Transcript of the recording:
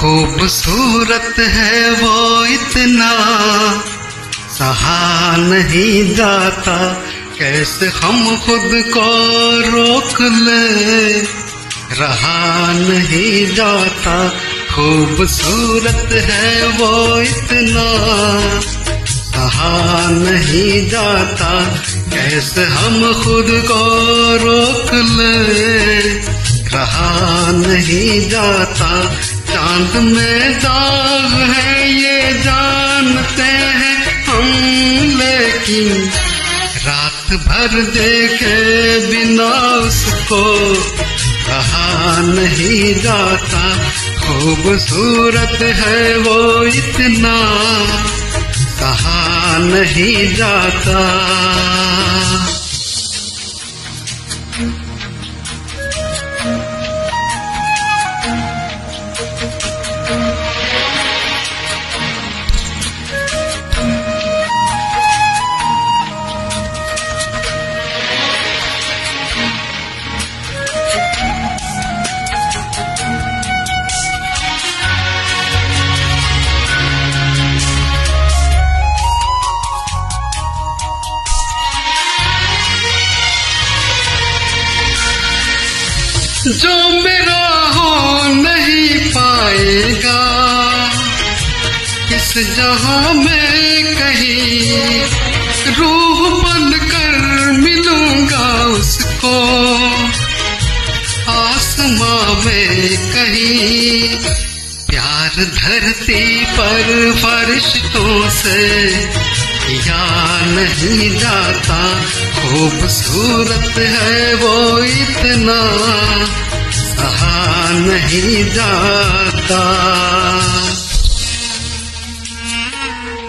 खूबसूरत है वो इतना। सहा नहीं जाता, कैसे हम खुद को रोक ले। रहा नहीं जाता, खूबसूरत है वो इतना। सहा नहीं जाता, कैसे हम खुद को रोक ले। रहा नहीं जाता चाँद में दाग है, ये जानते हैं हम लेकिन रात भर देखे बिना उसको कहा नहीं जाता। खूबसूरत है वो इतना, कहा नहीं जाता। जो मेरा हो नहीं पाएगा। इस जहाँ में कहीं रूह बन कर मिलूँगा उसको। आसमां में कहीं प्यार धरती पर फरिश्तों से या नहीं जाता खूबसूरत है वो इतना सहा नहीं जाता।